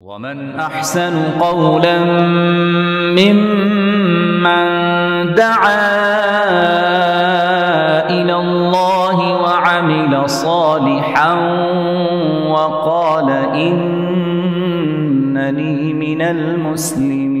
ومن احسن قولا ممن دعا إلى الله وعمل صالحا وقال انني من المسلمين.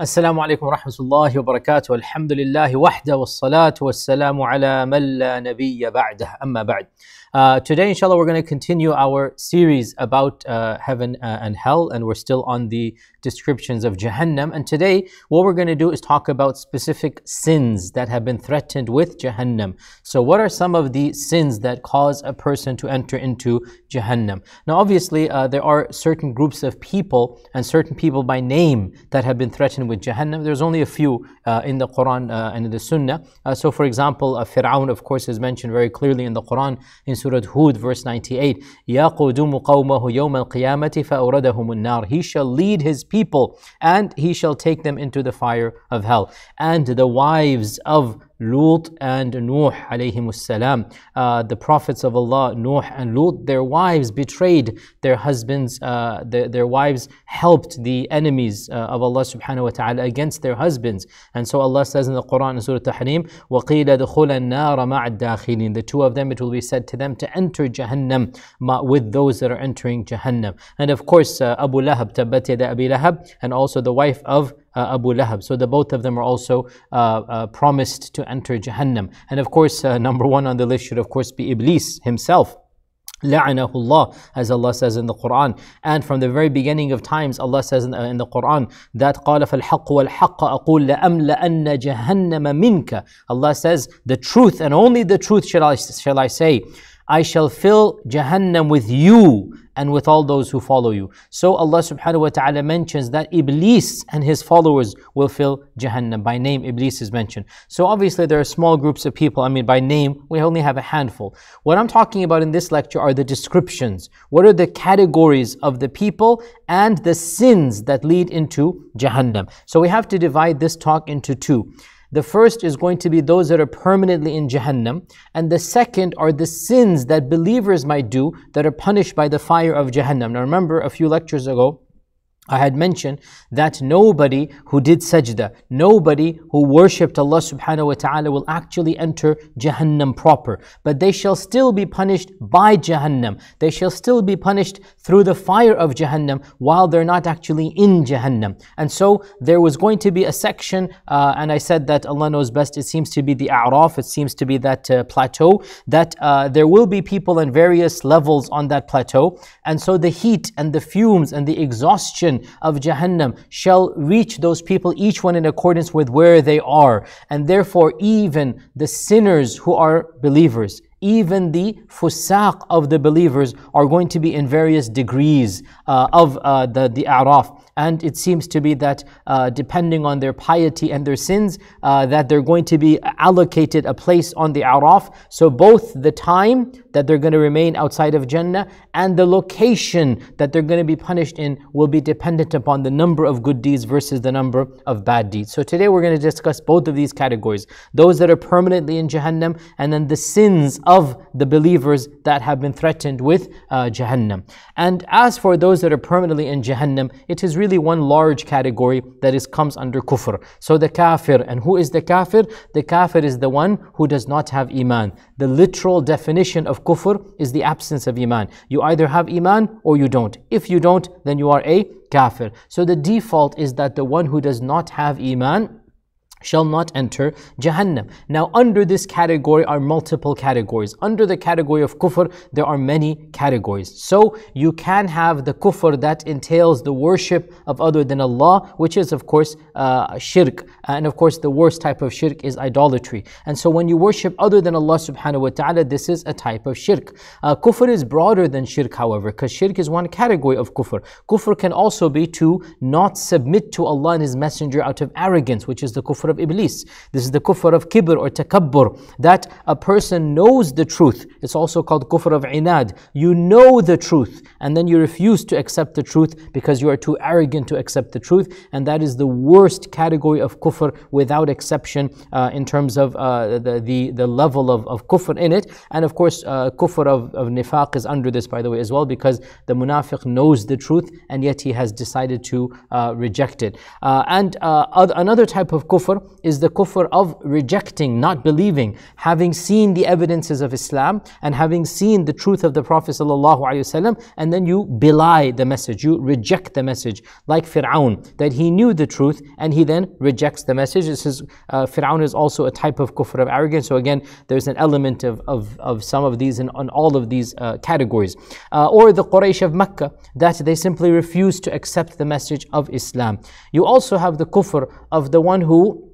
السلام عليكم ورحمة الله وبركاته. الحمد لله وحده والصلاة والسلام على من لا نبي بعده. أما بعد Uh, today, inshallah, we're going to continue our series about uh, heaven uh, and hell, and we're still on the descriptions of Jahannam. And today, what we're going to do is talk about specific sins that have been threatened with Jahannam. So, what are some of the sins that cause a person to enter into Jahannam? Now, obviously, uh, there are certain groups of people and certain people by name that have been threatened with Jahannam. There's only a few uh, in the Quran uh, and in the Sunnah. so, for example, uh, Fir'aun, of course, is mentioned very clearly in the Quran in Surah Hud, verse 98. يَقُدُمُ قَوْمَهُ يَوْمَ الْقِيَامَةِ فَأَوْرَدَهُمُ النَّارِ He shall lead his people and he shall take them into the fire of hell. And the wives of Lut and Nuh alayhim salam. Uh, the prophets of Allah, Nuh and Lut, their wives betrayed their husbands, uh, their, their, wives helped the enemies uh, of Allah subhanahu wa ta'ala against their husbands. And so Allah says in the Quran in Surah Tahrim, وَقِيلَ دُخُلَ النَّارَ مَعَ الدَّاخِلِينَ The two of them, it will be said to them to enter Jahannam with those that are entering Jahannam. And of course, uh, Abu Lahab, Tabbat yada Abi Lahab, and also the wife of uh, Abu Lahab. So the both of them are also uh, uh, promised to enter Jahannam. And of course, uh, number one on the list should of course be Iblis himself. لعنه Allah, as Allah says in the Quran. And from the very beginning of times, Allah says in, uh, in the Quran that قال فالحق والحق أقول لأملأن جهنم منك. Allah says the truth and only the truth shall I, shall I say. I shall fill Jahannam with you and with all those who follow you. So Allah subhanahu wa ta'ala mentions that Iblis and his followers will fill Jahannam. By name, Iblis is mentioned. So obviously there are small groups of people. I mean, by name, we only have a handful. What I'm talking about in this lecture are the descriptions. What are the categories of the people and the sins that lead into Jahannam? So we have to divide this talk into two. The first is going to be those that are permanently in Jahannam, and the second are the sins that believers might do that are punished by the fire of Jahannam. Now remember a few lectures ago, I had mentioned that nobody who did sajda, nobody who worshipped Allah subhanahu wa ta'ala will actually enter Jahannam proper. But they shall still be punished by Jahannam. They shall still be punished through the fire of Jahannam while they're not actually in Jahannam. And so there was going to be a section, uh, and I said that Allah knows best, it seems to be the A'raf, it seems to be that uh, plateau, that uh, there will be people in various levels on that plateau. And so the heat and the fumes and the exhaustion of Jahannam shall reach those people, each one in accordance with where they are. And therefore, even the sinners who are believers, even the fusaq of the believers are going to be in various degrees uh, of uh, the, the a'raf. And it seems to be that uh, depending on their piety and their sins, uh, that they're going to be allocated a place on the Araf. So both the time that they're going to remain outside of Jannah and the location that they're going to be punished in will be dependent upon the number of good deeds versus the number of bad deeds. So today we're going to discuss both of these categories. Those that are permanently in Jahannam and then the sins of the believers that have been threatened with uh, Jahannam. And as for those that are permanently in Jahannam, it is really one large category that is comes under kufr. So the kafir, and who is the kafir? The kafir is the one who does not have iman. The literal definition of kufr is the absence of iman. You either have iman or you don't. If you don't, then you are a kafir. So the default is that the one who does not have iman shall not enter Jahannam. Now, under this category are multiple categories. Under the category of kufr, there are many categories. So, you can have the kufr that entails the worship of other than Allah, which is, of course, uh, shirk. And of course, the worst type of shirk is idolatry. And so, when you worship other than Allah subhanahu wa ta'ala, this is a type of shirk. Uh, kufr is broader than shirk, however, because shirk is one category of kufr. Kufr can also be to not submit to Allah and His Messenger out of arrogance, which is the kufr kufr of Iblis. This is the kufr of kibr or takabbur, that a person knows the truth. It's also called kufr of inad. You know the truth and then you refuse to accept the truth because you are too arrogant to accept the truth. And that is the worst category of kufr without exception uh, in terms of uh, the, the, the level of, of kufr in it. And of course, uh, kufr of, of nifaq is under this, by the way, as well, because the munafiq knows the truth and yet he has decided to uh, reject it. Uh, and uh, another type of kufr is the kufr of rejecting, not believing, having seen the evidences of Islam and having seen the truth of the Prophet ﷺ, and then you belie the message, you reject the message, like Fir'aun, that he knew the truth and he then rejects the message. This is, uh, Fir'aun is also a type of kufr of arrogance. So again, there's an element of, of, of some of these in on all of these uh, categories. Uh, or the Quraysh of Mecca, that they simply refuse to accept the message of Islam. You also have the kufr of the one who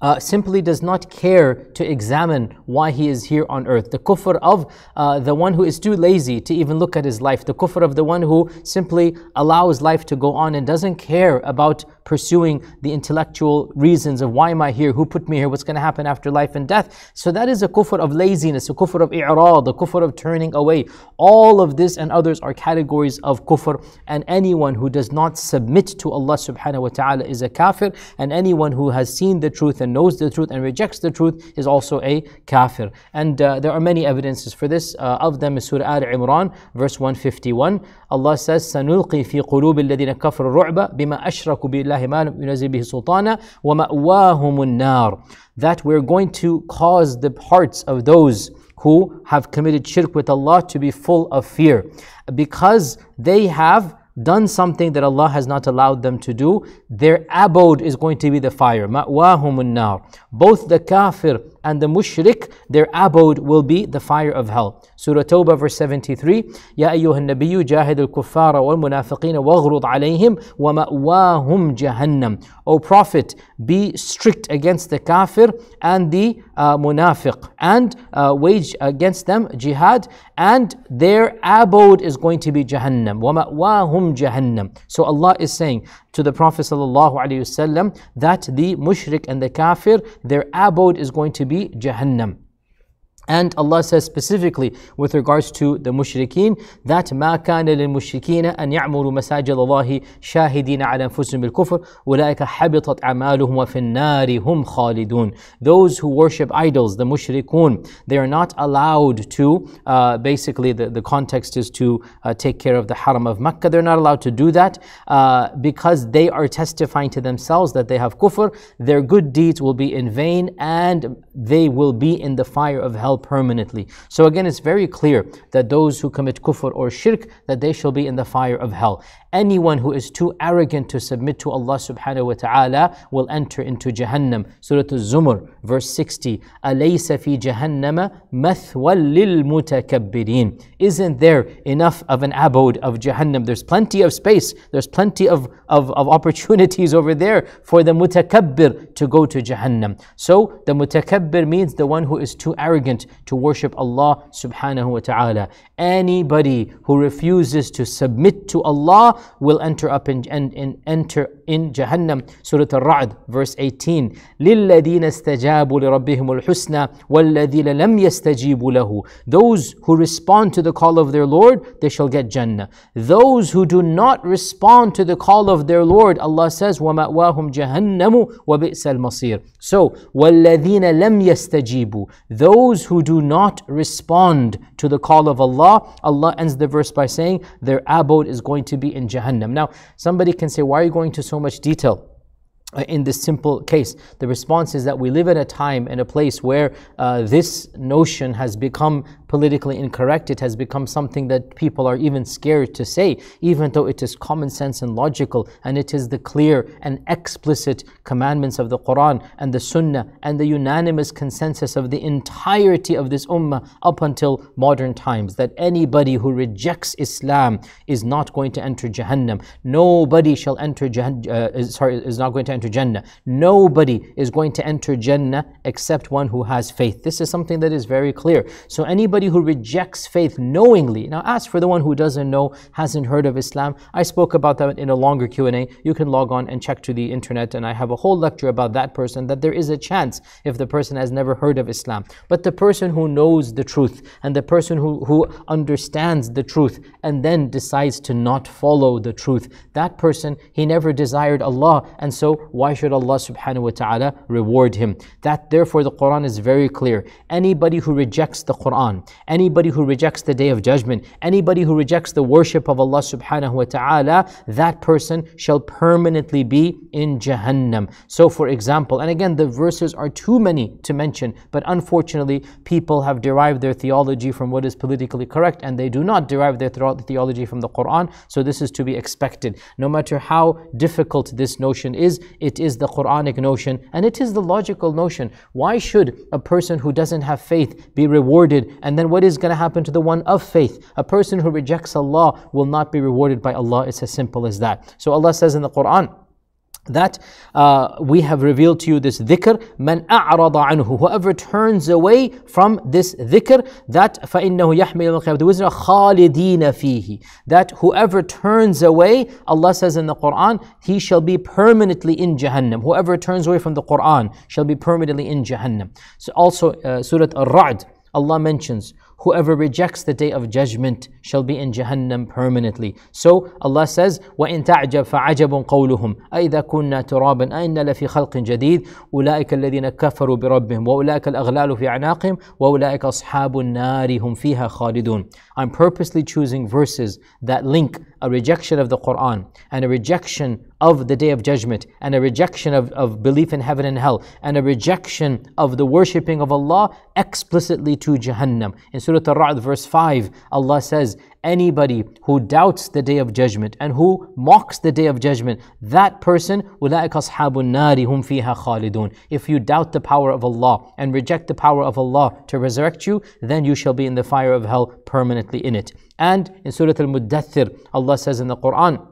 uh, simply does not care to examine why he is here on earth. The kufr of uh, the one who is too lazy to even look at his life. The kufr of the one who simply allows life to go on and doesn't care about pursuing the intellectual reasons of why am I here, who put me here, what's going to happen after life and death. So that is a kufr of laziness, a kufr of i'rad, a kufr of turning away. All of this and others are categories of kufr and anyone who does not submit to Allah subhanahu wa ta'ala is a kafir and anyone who has seen the truth and knows the truth and rejects the truth is also a kafir. And uh, there are many evidences for this. Uh, of them is Surah Al Imran, verse 151. Allah says, سَنُلْقِي فِي قُلُوبِ الَّذِينَ كَفَرُوا الرُّعْبَ بِمَا أَشْرَكُوا بِاللَّهِ مَا لَمْ يُنَزِّلْ بِهِ سُلْطَانًا وَمَأْوَاهُمُ النَّارِ That we're going to cause the hearts of those who have committed shirk with Allah to be full of fear because they have done something that Allah has not allowed them to do, their abode is going to be the fire. nar. Both the kafir and the mushrik, their abode will be the fire of hell. Surah Tawbah verse 73, يا أيها النبي جاهد الكفار والمنافقين واغرض عليهم ومأواهم جهنم. O Prophet, be strict against the kafir and the uh, munafiq and uh, wage against them jihad and their abode is going to be Jahannam. وَمَأْوَاهُمْ جَهَنَّمْ So Allah is saying to the Prophet ﷺ that the mushrik and the kafir, their abode is going to be Jahannam. And Allah says specifically with regards to the mushrikeen that ما كان للمشركين أن يعمروا مساجد الله شاهدين على أنفسهم بالكفر أولئك حبطت أعمالهم وفي النار هم خالدون Those who worship idols, the mushrikun, they are not allowed to, uh, basically the, the context is to uh, take care of the haram of Mecca. They're not allowed to do that uh, because they are testifying to themselves that they have kufr. Their good deeds will be in vain and they will be in the fire of hell permanently. So again, it's very clear that those who commit kufr or shirk, that they shall be in the fire of hell Anyone who is too arrogant to submit to Allah subhanahu wa ta'ala will enter into Jahannam. Surah Al-Zumar, verse 60. أَلَيْسَ فِي جَهَنَّمَ مَثْوًى لِلْمُتَكَبِّرِينَ Isn't there enough of an abode of Jahannam? There's plenty of space, there's plenty of, of, of opportunities over there for the mutakabbir to go to Jahannam. So the mutakabbir means the one who is too arrogant to worship Allah subhanahu wa ta'ala. Anybody who refuses to submit to Allah will enter up in, and, and enter in Jahannam. Surah Al-Ra'd, verse 18. لِلَّذِينَ اسْتَجَابُوا لِرَبِّهِمُ الْحُسْنَى وَالَّذِينَ لَمْ يَسْتَجِيبُوا لَهُ Those who respond to the call of their Lord, they shall get Jannah. Those who do not respond to the call of their Lord, Allah says, وَمَأْوَاهُمْ جَهَنَّمُ وَبِئْسَ الْمَصِيرُ So, وَالَّذِينَ لَمْ يَسْتَجِيبُوا Those who do not respond to the call of Allah, Allah ends the verse by saying, their abode is going to be in Jahannam. Now, somebody can say, why are you going to so much detail? Uh, in this simple case. The response is that we live in a time and a place where uh, this notion has become politically incorrect. It has become something that people are even scared to say, even though it is common sense and logical, and it is the clear and explicit commandments of the Quran and the Sunnah and the unanimous consensus of the entirety of this ummah up until modern times that anybody who rejects Islam is not going to enter Jahannam. Nobody shall enter Jahannam, uh, is, sorry, is not going to enter Jannah. Nobody is going to enter Jannah except one who has faith. This is something that is very clear. So anybody anybody who rejects faith knowingly. Now, as for the one who doesn't know, hasn't heard of Islam, I spoke about that in a longer Q&A. You can log on and check to the internet and I have a whole lecture about that person that there is a chance if the person has never heard of Islam. But the person who knows the truth and the person who, who understands the truth and then decides to not follow the truth, that person, he never desired Allah and so why should Allah subhanahu wa ta'ala reward him? That therefore the Quran is very clear. Anybody who rejects the Quran, anybody who rejects the day of judgment, anybody who rejects the worship of Allah subhanahu wa ta'ala, that person shall permanently be in Jahannam. So for example, and again the verses are too many to mention, but unfortunately people have derived their theology from what is politically correct and they do not derive their theology from the Quran. So this is to be expected. No matter how difficult this notion is, it is the Quranic notion and it is the logical notion. Why should a person who doesn't have faith be rewarded? And then what is going to happen to the one of faith? A person who rejects Allah will not be rewarded by Allah. It's as simple as that. So Allah says in the Quran, that uh, we have revealed to you this dhikr man a'rada anhu whoever turns away from this dhikr that فإنه يحمل القيامة وزر خالدين فيه that whoever turns away Allah says in the Quran he shall be permanently in Jahannam whoever turns away from the Quran shall be permanently in Jahannam so also uh, Surah Al-Ra'd Allah mentions whoever rejects the day of judgment shall be in Jahannam permanently. So Allah says, وَإِن تَعْجَبْ فَعَجَبٌ قَوْلُهُمْ أَإِذَا كُنَّا تُرَابًا أَإِنَّا لَفِي خَلْقٍ جَدِيدٍ أُولَٰئِكَ الَّذِينَ كَفَرُوا بِرَبِّهِمْ وَأُولَٰئِكَ الْأَغْلَالُ فِي أَعْنَاقِهِمْ وَأُولَٰئِكَ أَصْحَابُ النَّارِ هُمْ فِيهَا خَالِدُونَ I'm purposely choosing verses that link a rejection of the Quran and a rejection of the day of judgment and a rejection of, of belief in heaven and hell and a rejection of the worshipping of Allah explicitly to Jahannam. In Surah Al-Ra'd verse 5, Allah says, anybody who doubts the day of judgment and who mocks the day of judgment, that person, أُولَٰئِكَ أَصْحَابُ النَّارِ هُمْ فِيهَا خَالِدُونَ If you doubt the power of Allah and reject the power of Allah to resurrect you, then you shall be in the fire of hell permanently in it. And in Surah Al-Muddathir, Allah says in the Quran,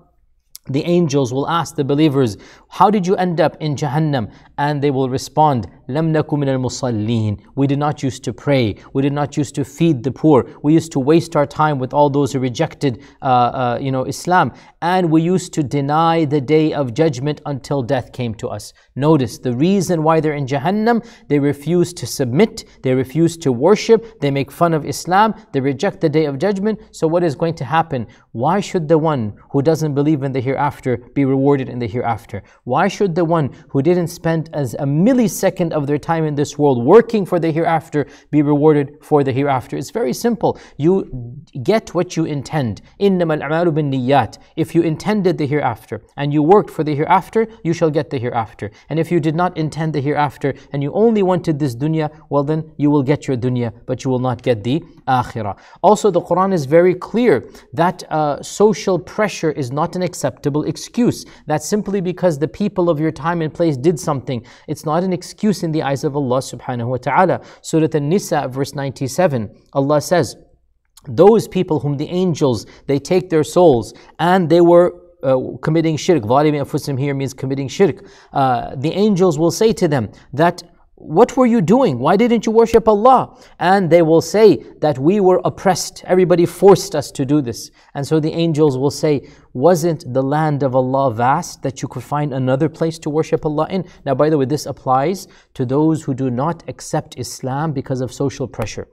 the angels will ask the believers, How did you end up in Jahannam? And they will respond, لم نكن من المصلين. We did not used to pray. We did not used to feed the poor. We used to waste our time with all those who rejected, uh, uh, you know, Islam. And we used to deny the day of judgment until death came to us. Notice the reason why they're in Jahannam. They refuse to submit. They refuse to worship. They make fun of Islam. They reject the day of judgment. So what is going to happen? Why should the one who doesn't believe in the hereafter be rewarded in the hereafter? Why should the one who didn't spend as a millisecond of their time in this world working for the hereafter be rewarded for the hereafter. It's very simple. You get what you intend. If you intended the hereafter and you worked for the hereafter, you shall get the hereafter. And if you did not intend the hereafter and you only wanted this dunya, well then you will get your dunya, but you will not get the akhirah. Also, the Quran is very clear that uh, social pressure is not an acceptable excuse. That simply because the people of your time and place did something, it's not an excuse in the eyes of Allah subhanahu wa ta'ala. Surah An-Nisa verse 97, Allah says, those people whom the angels, they take their souls and they were uh, committing shirk. Zalimi anfusihim here means committing shirk. Uh, the angels will say to them that what were you doing? Why didn't you worship Allah? And they will say that we were oppressed. Everybody forced us to do this. And so the angels will say, Wasn't the land of Allah vast that you could find another place to worship Allah in? Now, by the way, this applies to those who do not accept Islam because of social pressure.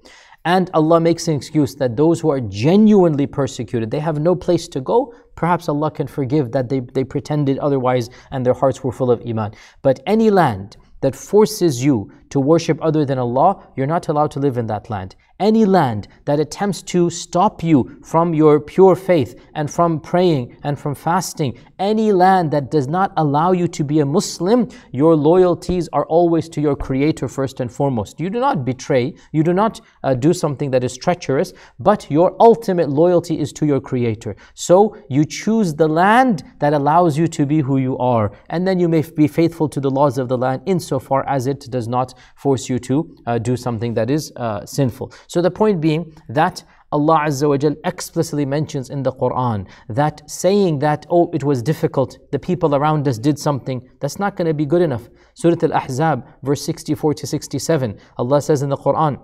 And Allah makes an excuse that those who are genuinely persecuted, they have no place to go. Perhaps Allah can forgive that they, they pretended otherwise and their hearts were full of Iman. But any land, that forces you to worship other than Allah, you're not allowed to live in that land. Any land that attempts to stop you from your pure faith and from praying and from fasting, any land that does not allow you to be a Muslim, your loyalties are always to your Creator first and foremost. You do not betray, you do not uh, do something that is treacherous, but your ultimate loyalty is to your Creator. So you choose the land that allows you to be who you are, and then you may be faithful to the laws of the land insofar as it does not force you to uh, do something that is uh, sinful. So the point being that Allah Azza wa Jal explicitly mentions in the Quran that saying that, oh, it was difficult, the people around us did something, that's not going to be good enough. Surah Al Ahzab, verse 64 to 67, Allah says in the Quran,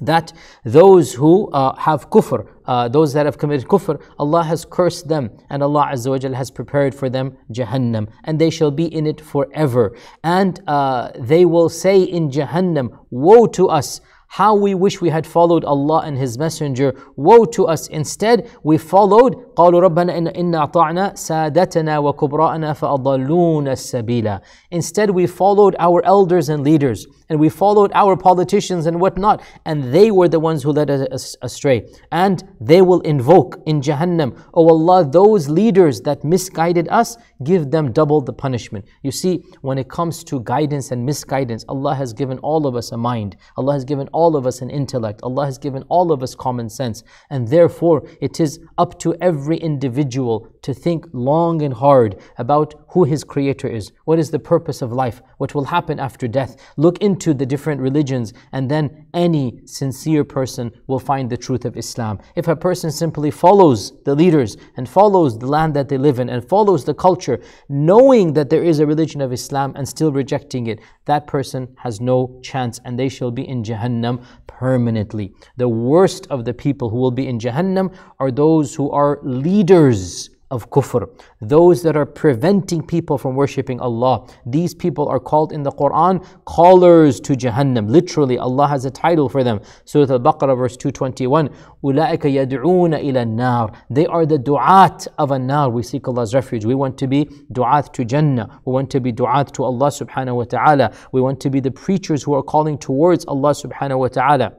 that those who uh, have kufr, uh, those that have committed kufr, Allah has cursed them and Allah Azza wa has prepared for them Jahannam and they shall be in it forever. And uh, they will say in Jahannam, Woe to us! How we wish we had followed Allah and His Messenger. Woe to us. Instead, we followed قالوا ربنا إن إنا أطعنا سادتنا وكبراءنا فأضلونا السبيلا. Instead, we followed our elders and leaders, and we followed our politicians and whatnot, and they were the ones who led us astray. And they will invoke in Jahannam, Oh Allah, those leaders that misguided us, give them double the punishment. You see, when it comes to guidance and misguidance, Allah has given all of us a mind. Allah has given all of us an intellect. Allah has given all of us common sense. And therefore, it is up to every individual to think long and hard about who his creator is, what is the purpose of life, what will happen after death. Look into the different religions, and then any sincere person will find the truth of Islam. If a person simply follows the leaders and follows the land that they live in and follows the culture, knowing that there is a religion of Islam and still rejecting it, that person has no chance and they shall be in Jahannam permanently. The worst of the people who will be in Jahannam are those who are leaders of kufr, those that are preventing people from worshipping Allah. These people are called in the Quran callers to Jahannam. Literally, Allah has a title for them. Surah Al Baqarah, verse 221 أُولَٰئِكَ يَدْعُونَ إِلَى النَّارِ They are the du'at of a nar. We seek Allah's refuge. We want to be du'at to Jannah. We want to be du'at to Allah subhanahu wa ta'ala. We want to be the preachers who are calling towards Allah subhanahu wa ta'ala.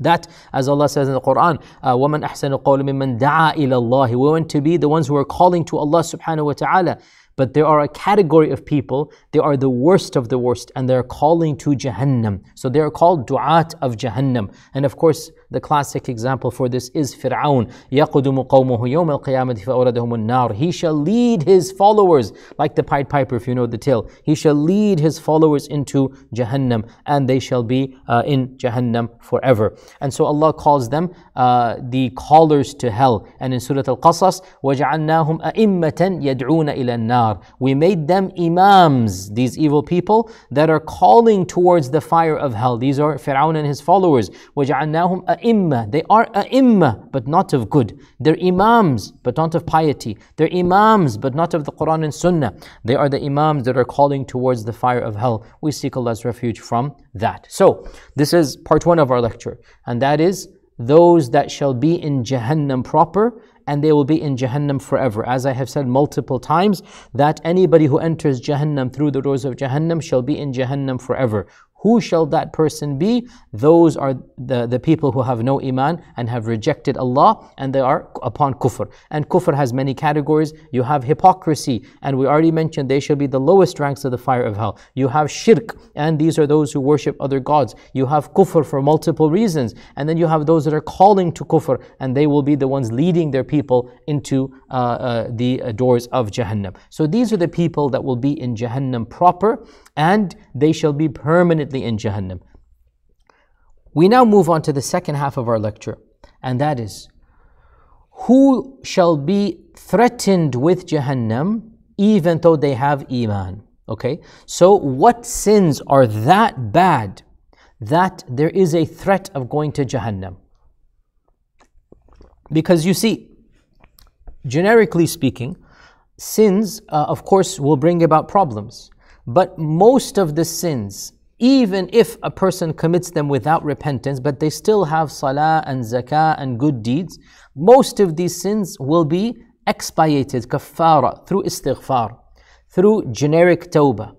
That, as Allah says in the Quran, uh, woman احسن qawl mimman دعى إلى الله." We want to be the ones who are calling to Allah subhanahu wa ta'ala. But there are a category of people, they are the worst of the worst, and they're calling to Jahannam. So they are called du'at of Jahannam. And of course, the classic example for this is Fir'aun. يَقُدُمُ قَوْمُهُ يَوْمَ الْقِيَامَةِ فَأَوْرَدَهُمُ النَّارِ He shall lead his followers, like the Pied Piper if you know the tale. He shall lead his followers into Jahannam and they shall be uh, in Jahannam forever. And so Allah calls them uh, the callers to hell. And in Surah Al-Qasas, وَجَعَلْنَاهُمْ أَئِمَّةً يَدْعُونَ إِلَى النَّارِ We made them imams, these evil people that are calling towards the fire of hell. These are Fir'aun and his followers. وَجَعَلْنَاهُمْ a'imma. They are a'imma, but not of good. They're imams, but not of piety. They're imams, but not of the Quran and Sunnah. They are the imams that are calling towards the fire of hell. We seek Allah's refuge from that. So, this is part one of our lecture, and that is those that shall be in Jahannam proper and they will be in Jahannam forever. As I have said multiple times, that anybody who enters Jahannam through the doors of Jahannam shall be in Jahannam forever. Who shall that person be? Those are the, the people who have no iman and have rejected Allah and they are upon kufr. And kufr has many categories. You have hypocrisy, and we already mentioned they shall be the lowest ranks of the fire of hell. You have shirk, and these are those who worship other gods. You have kufr for multiple reasons, and then you have those that are calling to kufr, and they will be the ones leading their people into the uh, doors of Jahannam. So these are the people that will be in Jahannam proper, and they shall be permanently in Jahannam. We now move on to the second half of our lecture, and that is who shall be threatened with Jahannam even though they have Iman. Okay, so what sins are that bad that there is a threat of going to Jahannam? Because you see, generically speaking, sins, uh, of course, will bring about problems. But most of the sins, even if a person commits them without repentance, but they still have salah and zakah and good deeds, most of these sins will be expiated, kafara, through istighfar, through generic tawbah,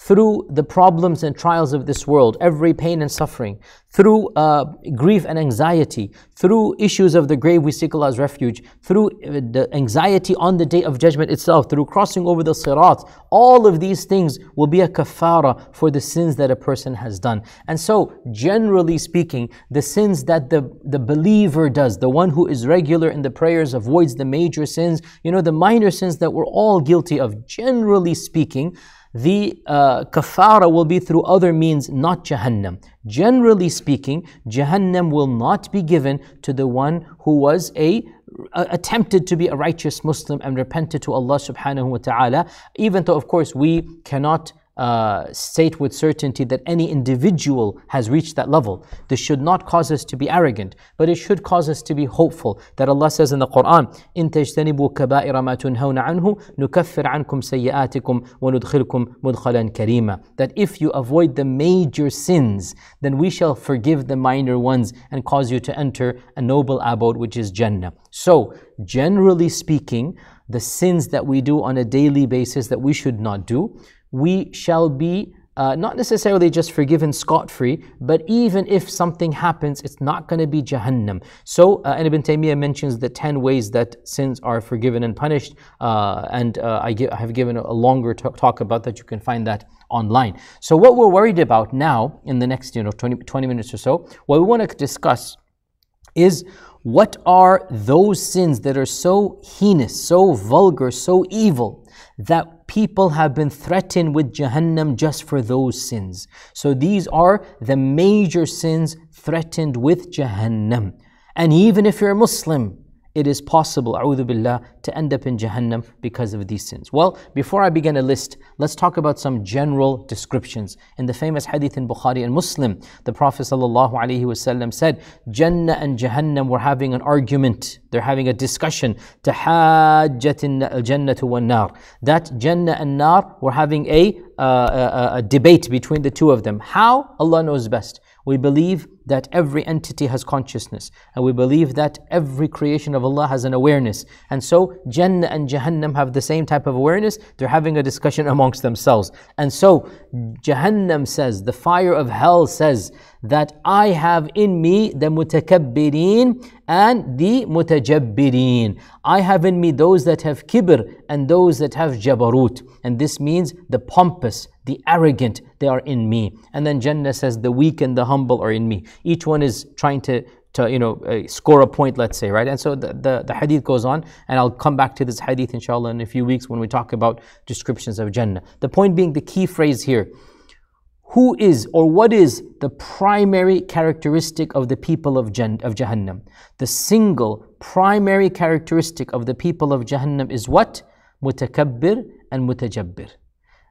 through the problems and trials of this world, every pain and suffering, through uh, grief and anxiety, through issues of the grave, we seek Allah's refuge, through uh, the anxiety on the day of judgment itself, through crossing over the sirat, all of these things will be a kafara for the sins that a person has done. And so, generally speaking, the sins that the, the believer does, the one who is regular in the prayers, avoids the major sins, you know, the minor sins that we're all guilty of, generally speaking, the uh, kafara will be through other means, not Jahannam. Generally speaking, Jahannam will not be given to the one who was a attempted to be a righteous Muslim and repented to Allah subhanahu wa ta'ala, even though of course we cannot uh, state with certainty that any individual has reached that level. This should not cause us to be arrogant, but it should cause us to be hopeful. That Allah says in the Quran, إن تجتنبوا كبائر ما تنهون عنه نكفر عنكم سيئاتكم وندخلكم مدخلا كريما. That if you avoid the major sins, then we shall forgive the minor ones and cause you to enter a noble abode which is Jannah. So, generally speaking, the sins that we do on a daily basis that we should not do, we shall be uh, not necessarily just forgiven scot free, but even if something happens, it's not going to be Jahannam. So, uh, and Ibn Taymiyyah mentions the 10 ways that sins are forgiven and punished, uh, and uh, I, give, I, have given a longer talk about that. You can find that online. So, what we're worried about now in the next you know 20, 20 minutes or so, what we want to discuss is what are those sins that are so heinous, so vulgar, so evil that people have been threatened with Jahannam just for those sins. So these are the major sins threatened with Jahannam. And even if you're a Muslim, it is possible, a'udhu billah, to end up in Jahannam because of these sins. Well, before I begin a list, let's talk about some general descriptions. In the famous hadith in Bukhari and Muslim, the Prophet ﷺ said, Jannah and Jahannam were having an argument. They're having a discussion. Tahajjat Jannah wa nar. That Jannah and Nar were having a, uh, a, a debate between the two of them. How? Allah knows best. We believe that every entity has consciousness, and we believe that every creation of Allah has an awareness. And so, Jannah and Jahannam have the same type of awareness. They're having a discussion amongst themselves. And so, Jahannam says, the fire of hell says, that I have in me the mutakabbirin and the mutajabbirin. I have in me those that have kibr and those that have jabarut. And this means the pompous, the arrogant, they are in me. And then Jannah says the weak and the humble are in me. Each one is trying to to you know uh, score a point let's say right and so the, the, the hadith goes on and i'll come back to this hadith inshallah in a few weeks when we talk about descriptions of jannah the point being the key phrase here who is or what is the primary characteristic of the people of, Jan- of Jahannam? The single primary characteristic of the people of Jahannam is what? Mutakabbir and mutajabbir.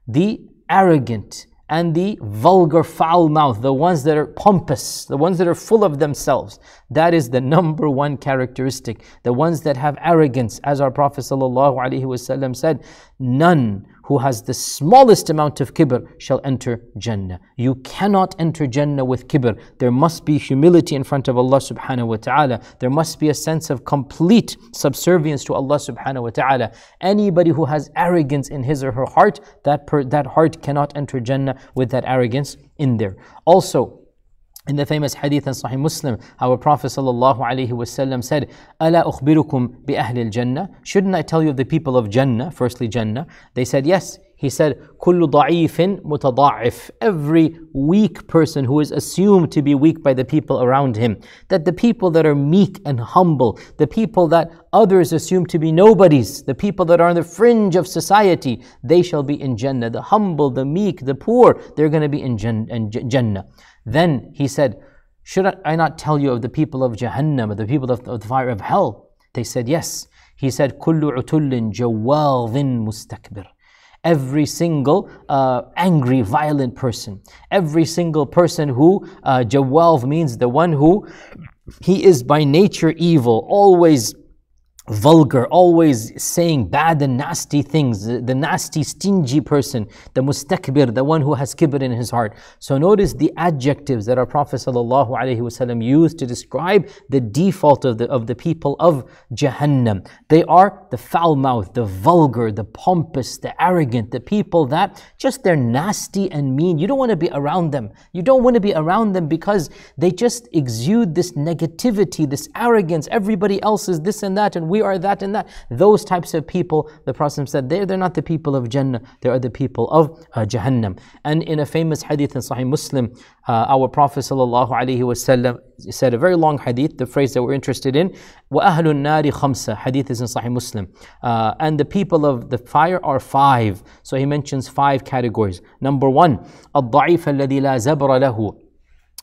The arrogant and the vulgar foul mouth, the ones that are pompous, the ones that are full of themselves. That is the number one characteristic. The ones that have arrogance, as our Prophet ﷺ said, none who has the smallest amount of kibr shall enter Jannah. You cannot enter Jannah with kibr. There must be humility in front of Allah subhanahu wa ta'ala. There must be a sense of complete subservience to Allah subhanahu wa ta'ala. Anybody who has arrogance in his or her heart, that, per, that heart cannot enter Jannah with that arrogance in there. Also, in the famous hadith in Sahih Muslim, our Prophet ﷺ said, Ala ukhbirukum bi ahlil jannah. Shouldn't I tell you of the people of Jannah, firstly Jannah? They said, Yes. He said, Kullu da'ifin mutada'if. Every weak person who is assumed to be weak by the people around him. That the people that are meek and humble, the people that others assume to be nobodies, the people that are on the fringe of society, they shall be in Jannah. The humble, the meek, the poor, they're going to be in Jannah. Then he said, Should I not tell you of the people of Jahannam, of the people of, of the fire of hell? They said, Yes. He said, Kullu utullin jawadhin mustakbir. Every single uh, angry, violent person. Every single person who, uh, jawalv means the one who, he is by nature evil, always vulgar, always saying bad and nasty things, the, the, nasty, stingy person, the mustakbir, the one who has kibr in his heart. So notice the adjectives that our Prophet used to describe the default of the, of the people of Jahannam. They are the foul mouth, the vulgar, the pompous, the arrogant, the people that just they're nasty and mean. You don't want to be around them. You don't want to be around them because they just exude this negativity, this arrogance. Everybody else is this and that, and we we are that and that. Those types of people, the Prophet said, they're, they're not the people of Jannah, they are the people of uh, Jahannam. And in a famous hadith in Sahih Muslim, uh, our Prophet ﷺ said a very long hadith, the phrase that we're interested in, وَأَهْلُ النَّارِ خَمْسَ Hadith is in Sahih Muslim. Uh, and the people of the fire are five. So he mentions five categories. Number one, الضعيف الذي لا زبر له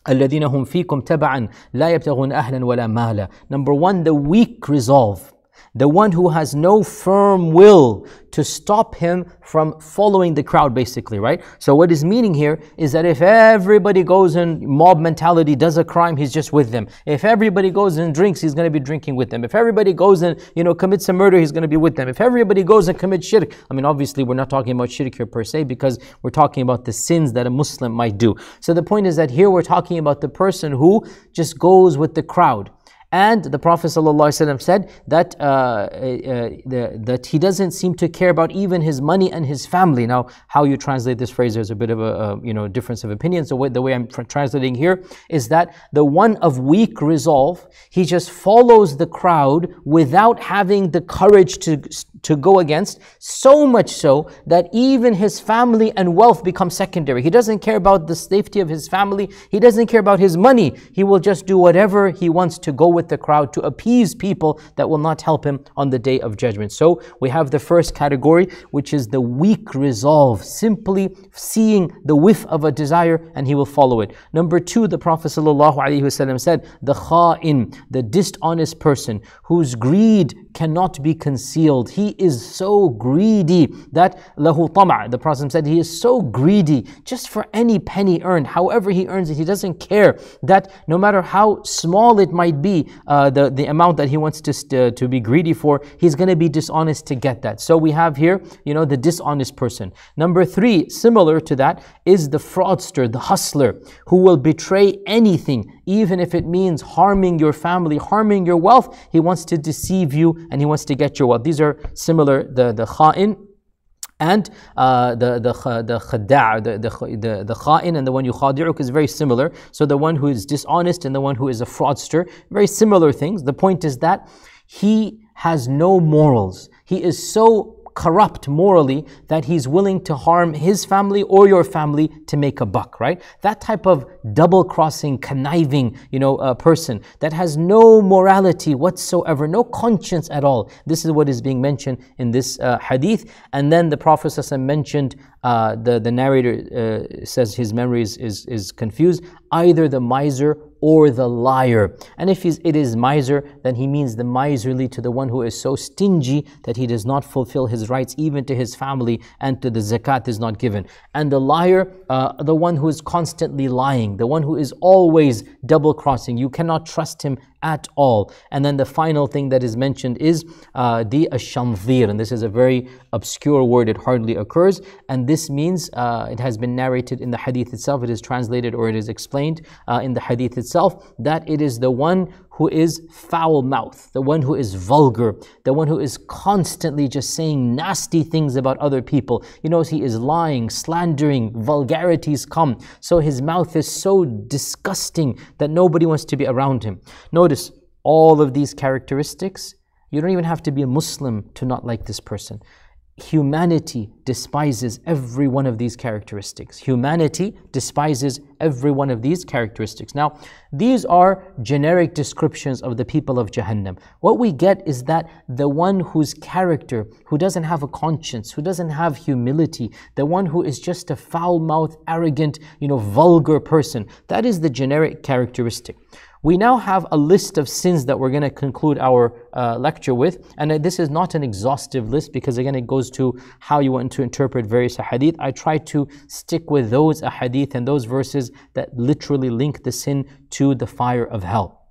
الذين هم فيكم تبعا لا يبتغون أهلا ولا مالا. Number one, the weak resolve the one who has no firm will to stop him from following the crowd, basically, right? So, what is meaning here is that if everybody goes in mob mentality, does a crime, he's just with them. If everybody goes and drinks, he's going to be drinking with them. If everybody goes and you know commits a murder, he's going to be with them. If everybody goes and commits shirk, I mean, obviously, we're not talking about shirk here per se because we're talking about the sins that a Muslim might do. So, the point is that here we're talking about the person who just goes with the crowd. And the Prophet ﷺ said that, uh, uh, the, that he doesn't seem to care about even his money and his family. Now, how you translate this phrase, there's a bit of a, a you know difference of opinion. So the way I'm translating here is that the one of weak resolve, he just follows the crowd without having the courage to to go against, so much so that even his family and wealth become secondary. He doesn't care about the safety of his family, he doesn't care about his money. He will just do whatever he wants to go with the crowd to appease people that will not help him on the day of judgment. So we have the first category, which is the weak resolve, simply seeing the whiff of a desire and he will follow it. Number two, the Prophet ﷺ said, the kha'in, the dishonest person whose greed cannot be concealed. He is so greedy that lahu tama'. The Prophet said he is so greedy just for any penny earned, however he earns it, he doesn't care that no matter how small it might be, uh, the, the amount that he wants to, uh, to be greedy for, he's going to be dishonest to get that. So we have here, you know, the dishonest person. Number three, similar to that, is the fraudster, the hustler, who will betray anything, even if it means harming your family, harming your wealth. He wants to deceive you and he wants to get your wealth. These are similar, the, the kha'in, and uh, the the the the the the, kha'in and the one yukhadi'uk is very similar. So the one who is dishonest and the one who is a fraudster, very similar things. The point is that he has no morals. He is so corrupt morally that he's willing to harm his family or your family to make a buck, right? That type of double crossing, conniving, you know, uh, person that has no morality whatsoever, no conscience at all. This is what is being mentioned in this uh, hadith. And then the Prophet mentioned uh, the, the narrator uh, says his memory is, is, is confused, either the miser or the liar. And if it is miser, then he means the miserly to the one who is so stingy that he does not fulfill his rights even to his family and to the zakat is not given. And the liar, uh, the one who is constantly lying, the one who is always double crossing. You cannot trust him at all. And then the final thing that is mentioned is uh, the ashamdhir, and this is a very obscure word, it hardly occurs. And this means uh, it has been narrated in the hadith itself, it is translated or it is explained uh, in the hadith itself that it is the one who is foul mouth, the one who is vulgar, the one who is constantly just saying nasty things about other people. You know, he is lying, slandering, vulgarities come. So his mouth is so disgusting that nobody wants to be around him. Notice all of these characteristics. You don't even have to be a Muslim to not like this person humanity despises every one of these characteristics. Humanity despises every one of these characteristics. Now, these are generic descriptions of the people of Jahannam. What we get is that the one whose character, who doesn't have a conscience, who doesn't have humility, the one who is just a foul-mouthed, arrogant, you know, vulgar person, that is the generic characteristic. We now have a list of sins that we're going to conclude our uh, lecture with. And uh, this is not an exhaustive list because, again, it goes to how you want to interpret various ahadith. I try to stick with those ahadith and those verses that literally link the sin to the fire of hell.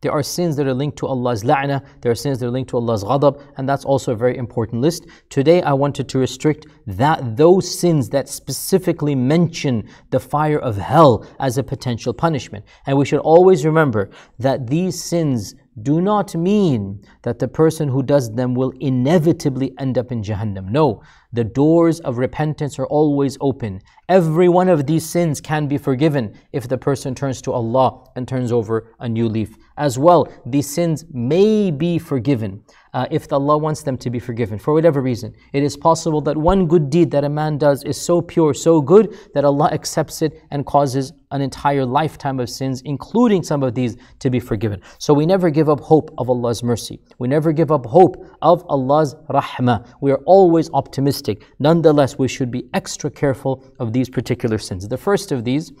There are sins that are linked to Allah's la'na, there are sins that are linked to Allah's ghadab, and that's also a very important list. Today I wanted to restrict that those sins that specifically mention the fire of hell as a potential punishment. And we should always remember that these sins do not mean that the person who does them will inevitably end up in Jahannam. No, the doors of repentance are always open. Every one of these sins can be forgiven if the person turns to Allah and turns over a new leaf. As well, these sins may be forgiven uh, if Allah wants them to be forgiven for whatever reason. It is possible that one good deed that a man does is so pure, so good that Allah accepts it and causes an entire lifetime of sins, including some of these, to be forgiven. So we never give up hope of Allah's mercy. We never give up hope of Allah's rahmah. We are always optimistic. Nonetheless, we should be extra careful of these particular sins. The first of these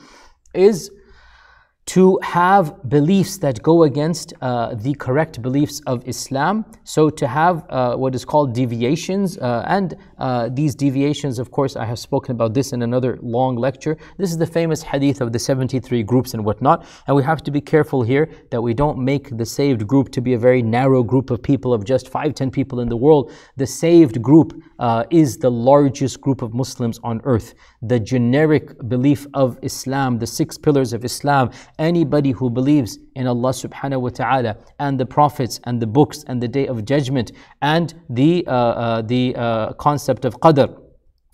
is to have beliefs that go against uh, the correct beliefs of Islam. So, to have uh, what is called deviations, uh, and uh, these deviations, of course, I have spoken about this in another long lecture. This is the famous hadith of the 73 groups and whatnot. And we have to be careful here that we don't make the saved group to be a very narrow group of people, of just 5, 10 people in the world. The saved group uh, is the largest group of Muslims on earth. The generic belief of Islam, the six pillars of Islam, anybody who believes in Allah subhanahu wa ta'ala and the prophets and the books and the day of judgment and the, uh, uh, the uh, concept of qadr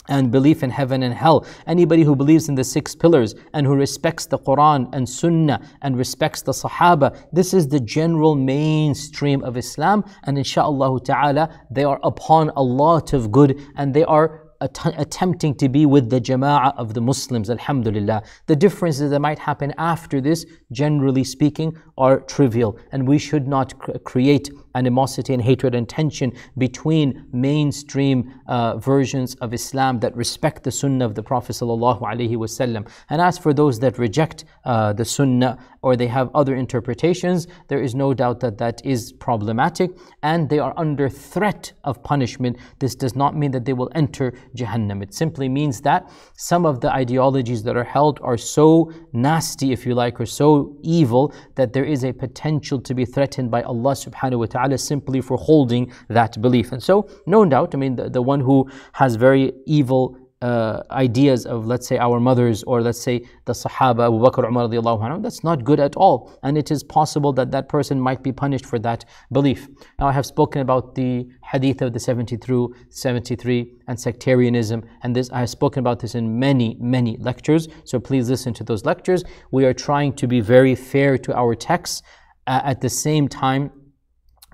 and belief in heaven and hell. Anybody who believes in the six pillars and who respects the Quran and Sunnah and respects the Sahaba, this is the general mainstream of Islam. And inshaAllah ta'ala, they are upon a lot of good and they are att- attempting to be with the jama'ah of the Muslims, alhamdulillah. The differences that might happen after this, generally speaking, are trivial. And we should not cr- create animosity and hatred and tension between mainstream uh, versions of Islam that respect the Sunnah of the Prophet ﷺ. And as for those that reject uh, the Sunnah or they have other interpretations, there is no doubt that that is problematic and they are under threat of punishment. This does not mean that they will enter Jahannam. It simply means that some of the ideologies that are held are so nasty, if you like, or so evil that there is a potential to be threatened by Allah subhanahu wa ta'ala simply for holding that belief. And so, no doubt, I mean, the, the one who has very evil uh, ideas of, let's say, our mothers or let's say the Sahaba, Abu Bakr, Umar, anhu, that's not good at all. And it is possible that that person might be punished for that belief. Now, I have spoken about the hadith of the 70 through 73 and sectarianism, and this I have spoken about this in many, many lectures. So please listen to those lectures. We are trying to be very fair to our texts. Uh, at the same time,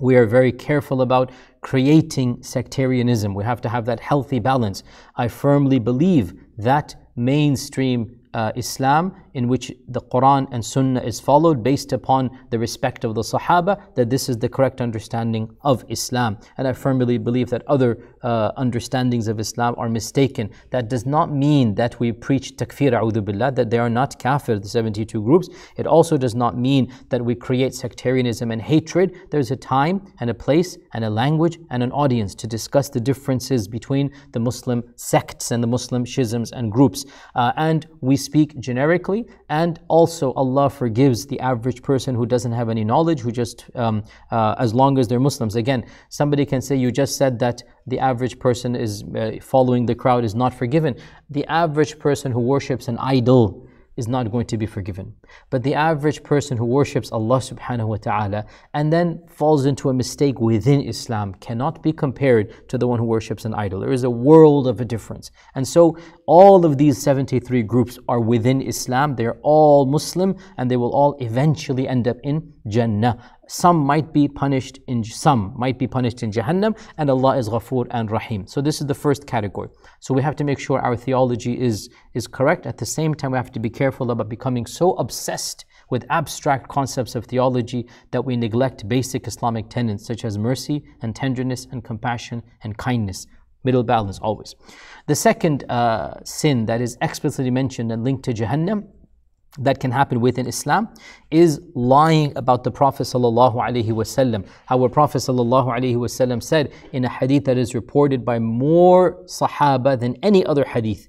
we are very careful about creating sectarianism. We have to have that healthy balance. I firmly believe that mainstream uh, Islam in which the Quran and Sunnah is followed based upon the respect of the Sahaba, that this is the correct understanding of Islam. And I firmly believe that other uh, understandings of Islam are mistaken. That does not mean that we preach takfir, billah, that they are not kafir, the 72 groups. It also does not mean that we create sectarianism and hatred. There's a time and a place and a language and an audience to discuss the differences between the Muslim sects and the Muslim schisms and groups. Uh, and we speak generically and also, Allah forgives the average person who doesn't have any knowledge, who just, um, uh, as long as they're Muslims. Again, somebody can say, You just said that the average person is uh, following the crowd is not forgiven. The average person who worships an idol is not going to be forgiven. But the average person who worships Allah subhanahu wa ta'ala and then falls into a mistake within Islam cannot be compared to the one who worships an idol. There is a world of a difference. And so all of these 73 groups are within Islam. They're all Muslim and they will all eventually end up in Jannah. Some might be punished in some might be punished in Jahannam, and Allah is Ghafoor and Rahim. So this is the first category. So we have to make sure our theology is is correct. At the same time, we have to be careful about becoming so obsessed with abstract concepts of theology that we neglect basic Islamic tenets such as mercy and tenderness and compassion and kindness. Middle balance always. The second uh, sin that is explicitly mentioned and linked to Jahannam that can happen within Islam is lying about the Prophet wasallam. Our Prophet wasallam said in a hadith that is reported by more Sahaba than any other hadith.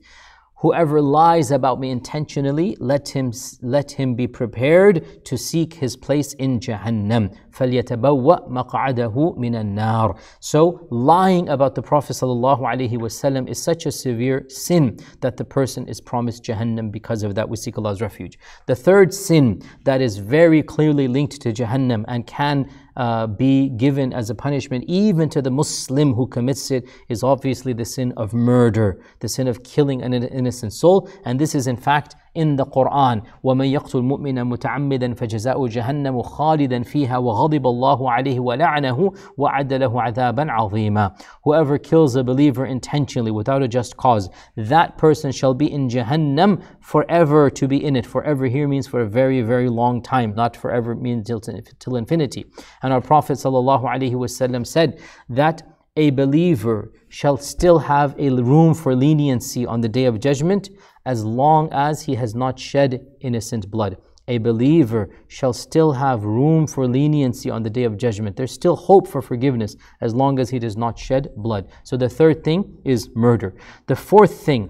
Whoever lies about me intentionally, let him, let him be prepared to seek his place in Jahannam. فَلْيَتَبَوَّأْ مَقْعَدَهُ مِنَ النَّارِ So, lying about the Prophet ﷺ is such a severe sin that the person is promised Jahannam because of that. We seek Allah's refuge. The third sin that is very clearly linked to Jahannam and can uh, be given as a punishment even to the Muslim who commits it is obviously the sin of murder, the sin of killing an innocent soul. And this is in fact in the Quran وَمَن يَقْتُلْ مُؤْمِنًا مُتَعَمِّدًا فَجَزَاؤُ جَهَنَّمُ خَالِدًا فِيهَا وَغَضِبَ اللَّهُ عَلَيْهِ وَلَعْنَهُ وَعَدَّ لَهُ عَذَابًا عَظِيمًا Whoever kills a believer intentionally without a just cause, that person shall be in Jahannam forever to be in it. Forever here means for a very, very long time, not forever means till, till infinity. And our Prophet ﷺ said that a believer shall still have a room for leniency on the day of judgment as long as he has not shed innocent blood. a believer shall still have room for leniency on the day of judgment. There's still hope for forgiveness as long as he does not shed blood. So the third thing is murder. The fourth thing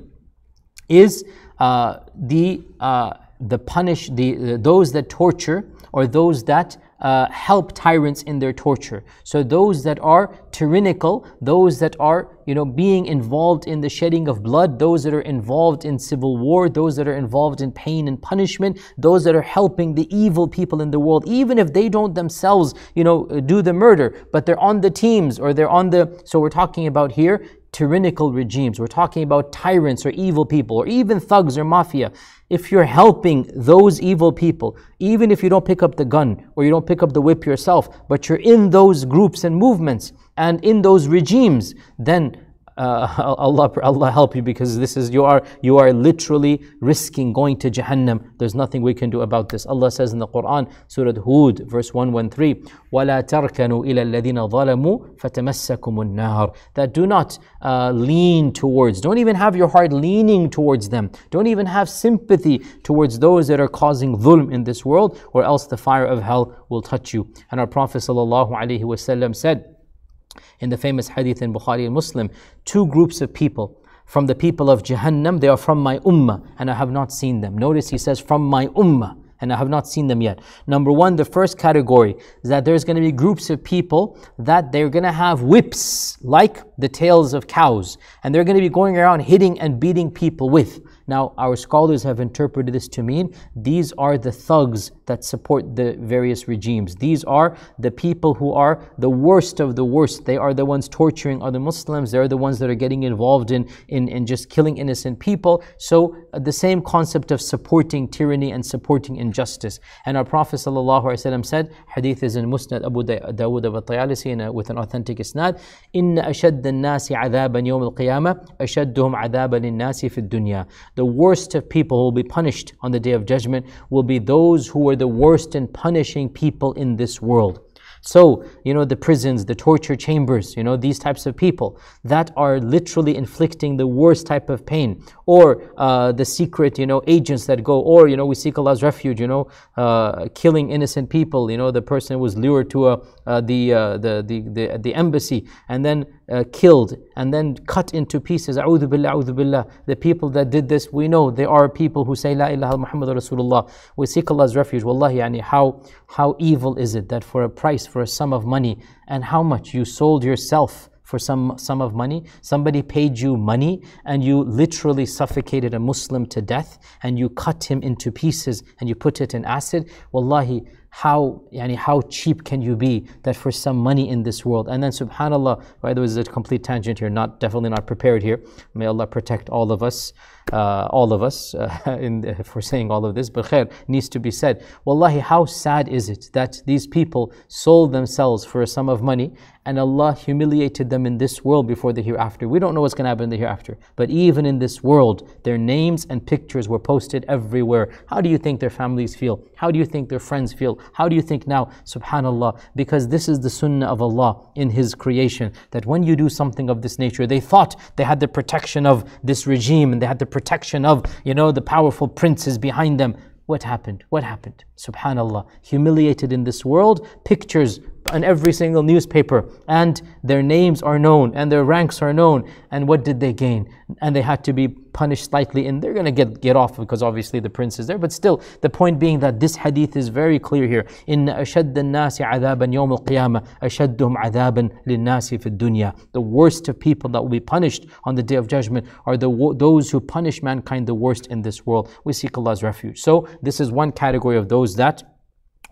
is uh, the uh, the punish the those that torture or those that uh, help tyrants in their torture. So those that are tyrannical, those that are you know being involved in the shedding of blood, those that are involved in civil war, those that are involved in pain and punishment, those that are helping the evil people in the world, even if they don't themselves you know do the murder, but they're on the teams or they're on the. So we're talking about here tyrannical regimes. We're talking about tyrants or evil people or even thugs or mafia. If you're helping those evil people, even if you don't pick up the gun or you don't pick up the whip yourself, but you're in those groups and movements and in those regimes, then uh, Allah, Allah help you because this is you are you are literally risking going to Jahannam. There's nothing we can do about this. Allah says in the Quran, Surah Hud, verse 113, وَلَا تَرْكَنُوا إِلَى الَّذِينَ ظَلَمُوا فَتَمَسَّكُمُ النَّارِ That do not uh, lean towards, don't even have your heart leaning towards them. Don't even have sympathy towards those that are causing dhulm in this world, or else the fire of hell will touch you. And our Prophet ﷺ said, in the famous hadith in Bukhari and Muslim, two groups of people. From the people of Jahannam, they are from my ummah, and I have not seen them. Notice he says, from my ummah, and I have not seen them yet. Number one, the first category is that there's going to be groups of people that they're going to have whips like the tails of cows, and they're going to be going around hitting and beating people with. Now, our scholars have interpreted this to mean these are the thugs that support the various regimes. These are the people who are the worst of the worst. They are the ones torturing other Muslims. They're the ones that are getting involved in, in, in just killing innocent people. So, uh, the same concept of supporting tyranny and supporting injustice. And our Prophet ﷺ said, hadith is in Musnad Abu Dawud al Tayalisi with an authentic isnad, إن أشد الناس عذابا يوم القيامة أشدهم عذابا للناس في الدنيا the worst of people who will be punished on the day of judgment will be those who are the worst in punishing people in this world. So, you know, the prisons, the torture chambers, you know, these types of people that are literally inflicting the worst type of pain, or uh, the secret, you know, agents that go, or, you know, we seek Allah's refuge, you know, uh, killing innocent people, you know, the person was lured to a, uh, the, uh, the, the, the, the embassy and then uh, killed and then cut into pieces. A'udhu billah, a'udhu billah. The people that did this, we know they are people who say La ilaha Muhammad Rasulullah. We seek Allah's refuge. Wallahi, yani, how, how evil is it that for a price, for a sum of money, and how much you sold yourself for some sum of money. Somebody paid you money and you literally suffocated a Muslim to death and you cut him into pieces and you put it in acid. Wallahi, how yani, how cheap can you be that for some money in this world and then subhanallah by the way this is a complete tangent here not definitely not prepared here may allah protect all of us uh, all of us uh, in, for saying all of this, but khair needs to be said. Wallahi, how sad is it that these people sold themselves for a sum of money and Allah humiliated them in this world before the hereafter. We don't know what's going to happen in the hereafter, but even in this world, their names and pictures were posted everywhere. How do you think their families feel? How do you think their friends feel? How do you think now, subhanAllah, because this is the sunnah of Allah in His creation, that when you do something of this nature, they thought they had the protection of this regime and they had the protection of, you know, the powerful princes behind them. What happened? What happened? Subhanallah. Humiliated in this world, pictures on every single newspaper, and their names are known, and their ranks are known. And what did they gain? And they had to be punished slightly, and they're going to get, get off because obviously the prince is there. But still, the point being that this hadith is very clear here. إن أشد الناس عذابا يوم القيامة أشدهم عذابا للناس في الدنيا. The worst of people that will be punished on the day of judgment are the those who punish mankind the worst in this world. We seek Allah's refuge. So this is one category of those that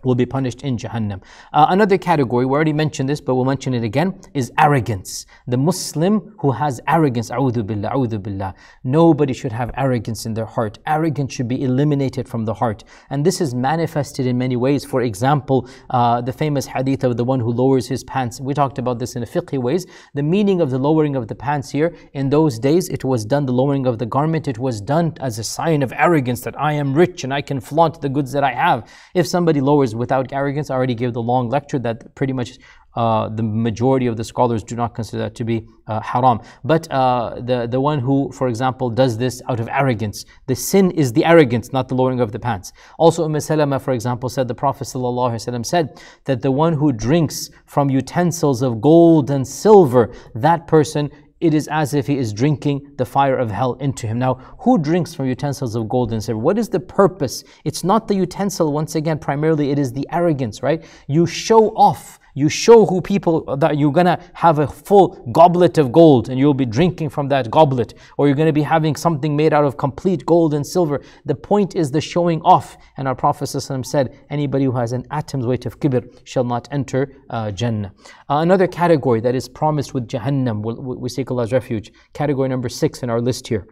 will be punished in Jahannam. Uh, another category, we already mentioned this, but we'll mention it again, is arrogance. The Muslim who has arrogance, a'udhu billah, a'udhu billah. Nobody should have arrogance in their heart. Arrogance should be eliminated from the heart. And this is manifested in many ways. For example, uh, the famous hadith of the one who lowers his pants. We talked about this in a fiqh ways. The meaning of the lowering of the pants here, in those days, it was done, the lowering of the garment, it was done as a sign of arrogance that I am rich and I can flaunt the goods that I have. If somebody lowers without arrogance. I already gave the long lecture that pretty much uh, the majority of the scholars do not consider that to be uh, haram. But uh, the, the one who, for example, does this out of arrogance, the sin is the arrogance, not the lowering of the pants. Also, Umm Salama, for example, said the Prophet ﷺ said that the one who drinks from utensils of gold and silver, that person it is as if he is drinking the fire of hell into him. Now, who drinks from utensils of gold and silver? What is the purpose? It's not the utensil, once again, primarily it is the arrogance, right? You show off you show who people that you're gonna have a full goblet of gold and you'll be drinking from that goblet, or you're gonna be having something made out of complete gold and silver. The point is the showing off. And our Prophet ﷺ said, anybody who has an atom's weight of kibr shall not enter uh, Jannah. Uh, another category that is promised with Jahannam, we, we seek Allah's refuge. Category number six in our list here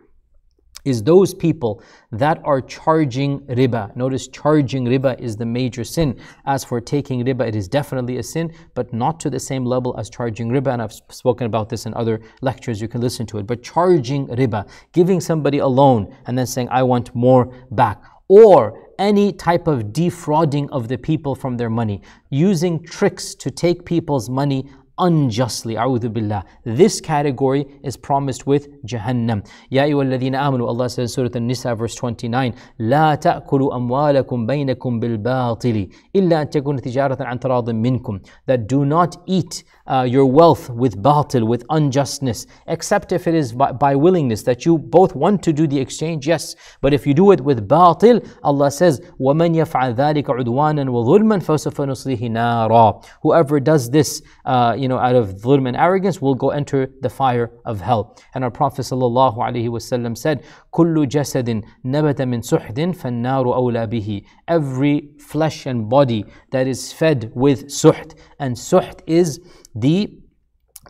is those people that are charging riba. Notice charging riba is the major sin. As for taking riba, it is definitely a sin, but not to the same level as charging riba. And I've spoken about this in other lectures, you can listen to it. But charging riba, giving somebody a loan and then saying, I want more back. Or any type of defrauding of the people from their money, using tricks to take people's money unjustly. A'udhu billah. This category is promised with Jahannam. Ya ayyuhalladhina amanu. Allah says Surah An-Nisa verse 29. لا تأكلوا أموالكم بينكم بالباطل إلا أن تكون تجارة عن تراض منكم. That do not eat uh, your wealth with batil, with unjustness, except if it is by, by, willingness that you both want to do the exchange, yes. But if you do it with batil, Allah says, وَمَنْ يَفْعَلْ ذَلِكَ عُدْوَانًا وَظُلْمًا فَسَوْفَ نُصْلِهِ نَارًا Whoever does this, uh, you know, out of dhulm and arrogance will go enter the fire of hell. And our Prophet ﷺ said, كُلُّ جَسَدٍ نَبَتَ مِنْ سُحْدٍ فَالنَّارُ أَوْلَى بِهِ Every flesh and body that is fed with suht, and suht is the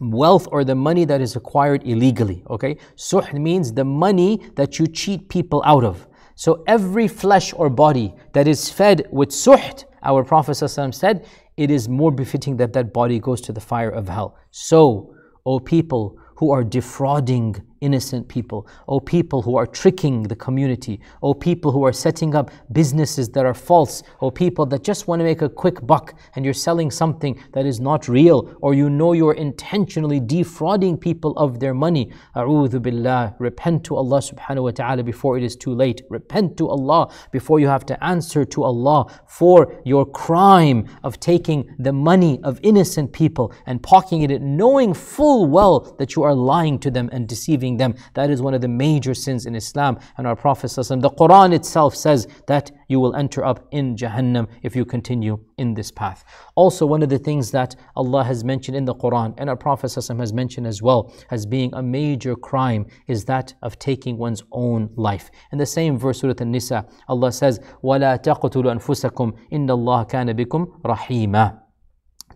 wealth or the money that is acquired illegally. Okay, suh means the money that you cheat people out of. So every flesh or body that is fed with suht, our Prophet said, it is more befitting that that body goes to the fire of hell. So, O people who are defrauding innocent people, O people who are tricking the community, O people who are setting up businesses that are false, O people that just want to make a quick buck and you're selling something that is not real, or you know you're intentionally defrauding people of their money. A'udhu billah. Repent to Allah subhanahu wa ta'ala before it is too late. Repent to Allah before you have to answer to Allah for your crime of taking the money of innocent people and pocketing it, knowing full well that you are lying to them and deceiving them. That is one of the major sins in Islam. And our Prophet, the Quran itself says that you will enter up in Jahannam if you continue in this path. Also, one of the things that Allah has mentioned in the Quran and our Prophet has mentioned as well as being a major crime is that of taking one's own life. In the same verse, Surah An-Nisa, Allah says, وَلَا تَقْتُلُوا أَنفُسَكُمْ إِنَّ اللَّهَ كَانَ بِكُمْ رَحِيمًا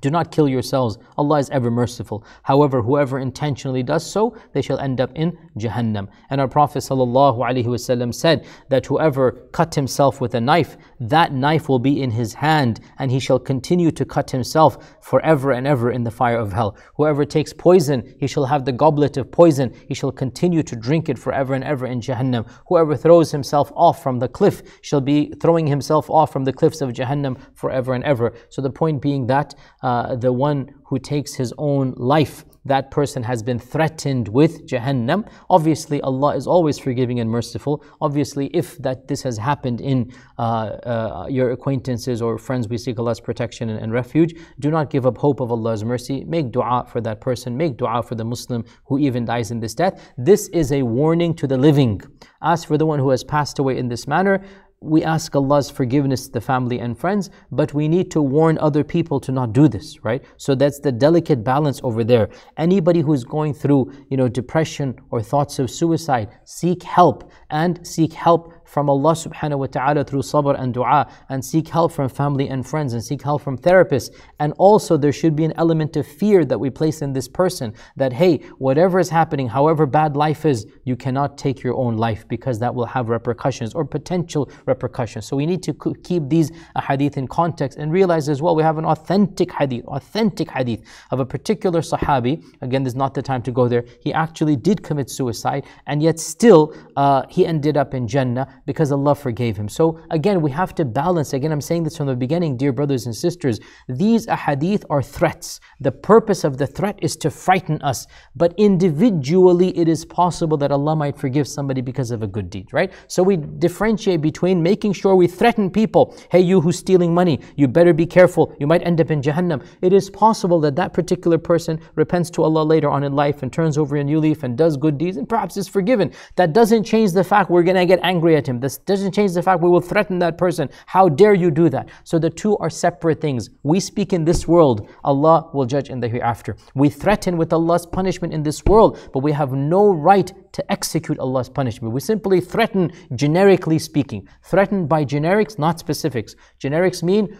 do not kill yourselves. Allah is ever merciful. However, whoever intentionally does so, they shall end up in Jahannam. And our Prophet ﷺ said that whoever cut himself with a knife, that knife will be in his hand, and he shall continue to cut himself forever and ever in the fire of hell. Whoever takes poison, he shall have the goblet of poison. He shall continue to drink it forever and ever in Jahannam. Whoever throws himself off from the cliff shall be throwing himself off from the cliffs of Jahannam forever and ever. So the point being that. Uh, uh, the one who takes his own life, that person has been threatened with Jahannam. Obviously, Allah is always forgiving and merciful. Obviously, if that this has happened in uh, uh, your acquaintances or friends, we seek Allah's protection and, and, refuge. Do not give up hope of Allah's mercy. Make dua for that person. Make dua for the Muslim who even dies in this death. This is a warning to the living. As for the one who has passed away in this manner, we ask Allah's forgiveness to the family and friends, but we need to warn other people to not do this, right? So that's the delicate balance over there. Anybody who's going through, you know, depression or thoughts of suicide, seek help and seek help from Allah subhanahu wa ta'ala through sabr and dua and seek help from family and friends and seek help from therapists. And also there should be an element of fear that we place in this person that, hey, whatever is happening, however bad life is, you cannot take your own life because that will have repercussions or potential repercussions. So we need to keep these hadith in context and realize as well we have an authentic hadith, authentic hadith of a particular sahabi. Again, this is not the time to go there. He actually did commit suicide and yet still uh, he ended up in Jannah because Allah forgave him. So again, we have to balance. Again, I'm saying this from the beginning, dear brothers and sisters. These ahadith are threats. The purpose of the threat is to frighten us. But individually, it is possible that Allah might forgive somebody because of a good deed, right? So we differentiate between making sure we threaten people. Hey, you who's stealing money, you better be careful. You might end up in Jahannam. It is possible that that particular person repents to Allah later on in life and turns over a new leaf and does good deeds and perhaps is forgiven. That doesn't change the fact we're going to get angry at him. This doesn't change the fact we will threaten that person. How dare you do that? So the two are separate things. We speak in this world, Allah will judge in the hereafter. We threaten with Allah's punishment in this world, but we have no right to execute Allah's punishment. We simply threaten generically speaking. Threaten by generics, not specifics. Generics mean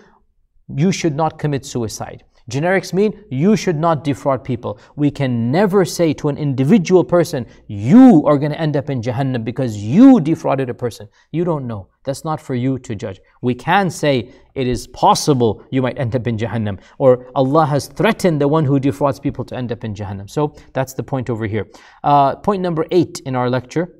you should not commit suicide. Generics mean you should not defraud people. We can never say to an individual person, you are going to end up in Jahannam because you defrauded a person. You don't know. That's not for you to judge. We can say it is possible you might end up in Jahannam, or Allah has threatened the one who defrauds people to end up in Jahannam. So that's the point over here. Uh, point number eight in our lecture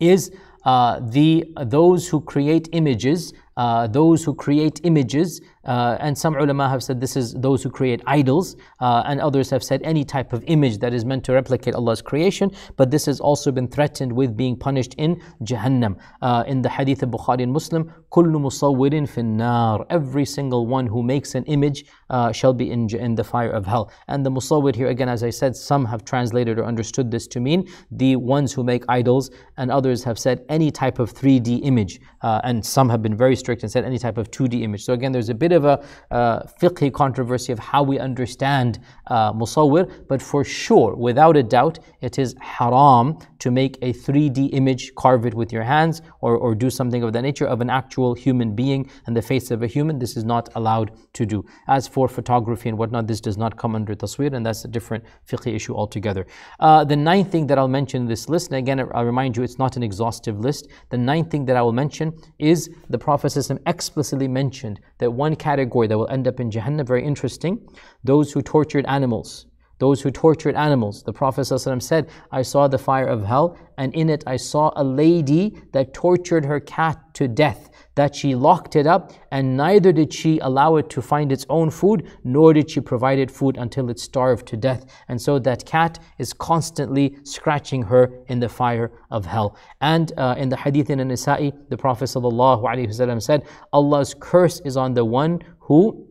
is uh, the those who create images, uh, those who create images uh, and some ulama have said this is those who create idols, uh, and others have said any type of image that is meant to replicate Allah's creation. But this has also been threatened with being punished in Jahannam. Uh, in the hadith of Bukhari and Muslim, كل مصور في النار. Every single one who makes an image uh, shall be in, in the fire of hell. And the musawwir here, again, as I said, some have translated or understood this to mean the ones who make idols, and others have said any type of 3D image. Uh, and some have been very strict and said any type of 2D image. So again, there's a bit bit of a uh, fiqhi controversy of how we understand uh, musawwir, but for sure, without a doubt, it is haram to make a 3D image, carve it with your hands, or, or do something of that nature of an actual human being and the face of a human. This is not allowed to do. As for photography and whatnot, this does not come under taswir, and that's a different fiqhi issue altogether. Uh, the ninth thing that I'll mention in this list, and again, I'll remind you, it's not an exhaustive list. The ninth thing that I will mention is the Prophet explicitly mentioned that one category that will end up in Jahannam, very interesting, those who tortured animals those who tortured animals. The Prophet ﷺ said, I saw the fire of hell, and in it I saw a lady that tortured her cat to death, that she locked it up, and neither did she allow it to find its own food, nor did she provide it food until it starved to death. And so that cat is constantly scratching her in the fire of hell. And uh, in the hadith in Nasa'i, the Prophet ﷺ said, Allah's curse is on the one who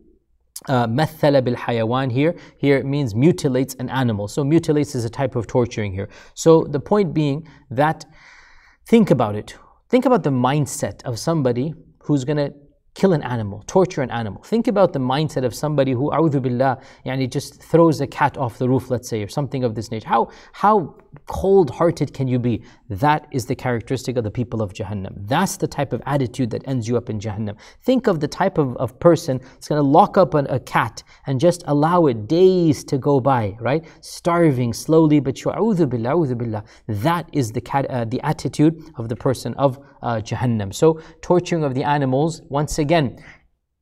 uh, بالحيوان here here it means mutilates an animal so mutilates is a type of torturing here so the point being that think about it think about the mindset of somebody who's going to kill an animal, torture an animal. Think about the mindset of somebody who, a'udhu billah, yani just throws a cat off the roof, let's say, or something of this nature. How, how cold hearted can you be? That is the characteristic of the people of Jahannam. That's the type of attitude that ends you up in Jahannam. Think of the type of, of person that's going to lock up an, a cat and just allow it days to go by, right? Starving slowly but sure. A'udhu billah, a'udhu billah. That is the, cat, uh, the attitude of the person of uh, Jahannam. So, torturing of the animals, once again,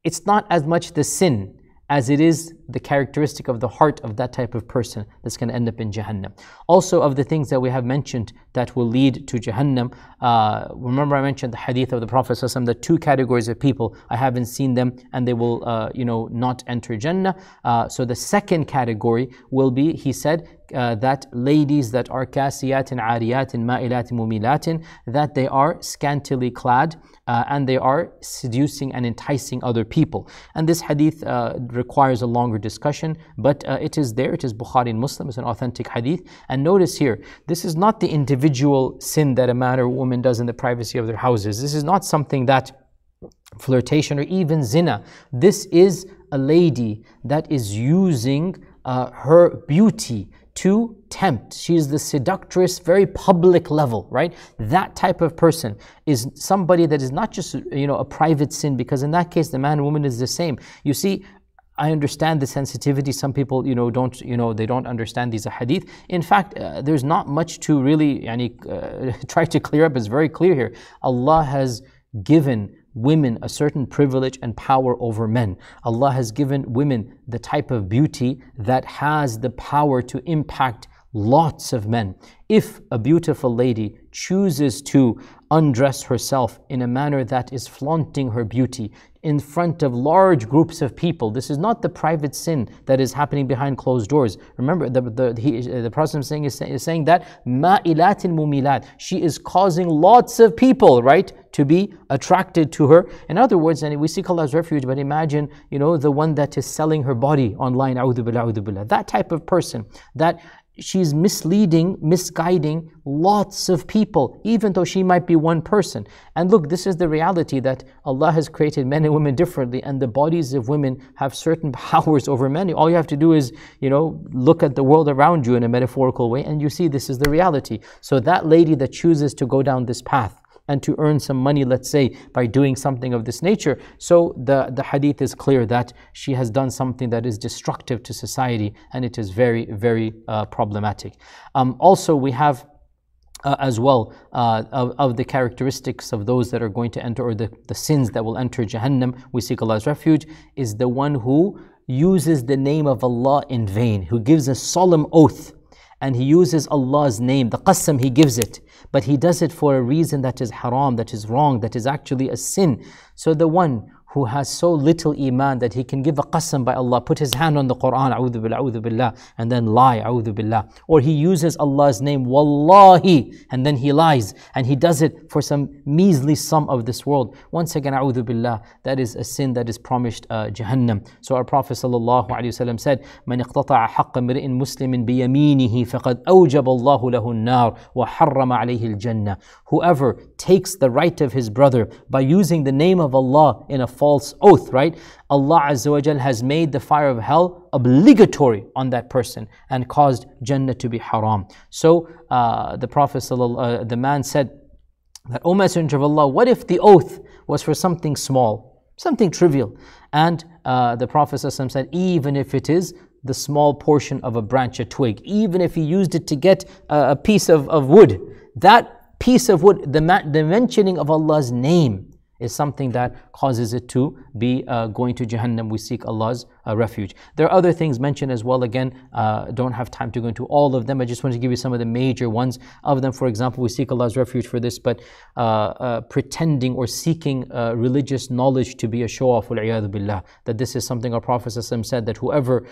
it's not as much the sin as it is the characteristic of the heart of that type of person that's going to end up in Jahannam. Also, of the things that we have mentioned that will lead to Jahannam, uh, remember I mentioned the hadith of the Prophet ﷺ, the two categories of people, I haven't seen them and they will, uh, you know, not enter Jannah. Uh, so the second category will be, he said, uh, that ladies that are kasiyatin, ariyatin, ma'ilatin, mumilatin, that they are scantily clad uh, and they are seducing and enticing other people. And this hadith uh, requires a longer discussion, but uh, it is there. It is Bukhari and Muslim. It's an authentic hadith. And notice here, this is not the individual sin that a man or woman does in the privacy of their houses. This is not something that flirtation or even zina. This is a lady that is using uh, her beauty to tempt. She is the seductress, very public level, right? That type of person is somebody that is not just, you know, a private sin, because in that case, the man and woman is the same. You see, I understand the sensitivity. Some people, you know, don't, you know, they don't understand these hadith. In fact, uh, there's not much to really yani, uh, try to clear up. It's very clear here. Allah has given women a certain privilege and power over men. Allah has given women the type of beauty that has the power to impact lots of men. If a beautiful lady chooses to undress herself in a manner that is flaunting her beauty in front of large groups of people, this is not the private sin that is happening behind closed doors. Remember, the, the, he, the Prophet is saying, is, saying that ma'ilatin mumilat. She is causing lots of people, right, to be attracted to her. In other words, and we seek Allah's refuge, but imagine, you know, the one that is selling her body online. That type of person that she's misleading, misguiding lots of people, even though she might be one person. And look, this is the reality that Allah has created men and women differently, and the bodies of women have certain powers over men. All you have to do is, you know, look at the world around you in a metaphorical way, and you see this is the reality. So that lady that chooses to go down this path, and to earn some money, let's say, by doing something of this nature. So the, the hadith is clear that she has done something that is destructive to society and it is very, very uh, problematic. Um, also, we have uh, as well uh, of, of, the characteristics of those that are going to enter, or the, the sins that will enter Jahannam, we seek Allah's refuge, is the one who uses the name of Allah in vain, who gives a solemn oath and he uses Allah's name, the qasam he gives it, but he does it for a reason that is haram, that is wrong, that is actually a sin. So the one who has so little iman that he can give a qasam by Allah, put his hand on the Quran, a'udhu billah, a'udhu billah, and then lie, a'udhu billah. Or he uses Allah's name, wallahi, and then he lies, and he does it for some measly sum of this world. Once again, a'udhu billah, that is a sin that is promised uh, Jahannam. So our Prophet sallallahu alaihi wasallam said, من اقتطع حق امرئ مسلم بيمينه فقد أوجب الله له النار وحرم عليه الجنة. Whoever takes the right of his brother by using the name of Allah in a false oath, right? Allah Azza wa has made the fire of hell obligatory on that person and caused Jannah to be haram. So uh, the Prophet, uh, the man said, that, O Messenger of Allah, what if the oath was for something small, something trivial? And uh, the Prophet said, even if it is the small portion of a branch, a twig, even if he used it to get a, a piece of, of wood, that piece of wood, the, the mentioning of Allah's name is something that causes it to be uh, going to Jahannam. We seek Allah's uh, refuge. There are other things mentioned as well. Again, uh, don't have time to go into all of them. I just want to give you some of the major ones of them. For example, we seek Allah's refuge for this, but uh, uh, pretending or seeking religious knowledge to be a show off, billah, that this is something our Prophet said that whoever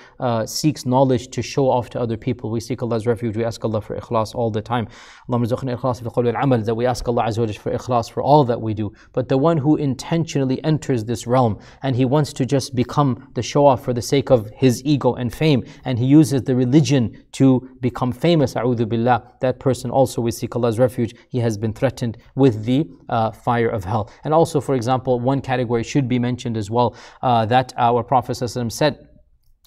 seeks knowledge to show off to other people, we seek Allah's refuge. We ask Allah for ikhlas all the time. That we ask Allah for ikhlas for all that we do. But the one who intentionally enters this realm and he wants to just become the show for the sake of his ego and fame, and he uses the religion to become famous, a'udhu billah, that person also we seek Allah's refuge, he has been threatened with the uh, fire of hell. And also, for example, one category should be mentioned as well, uh, that our Prophet said,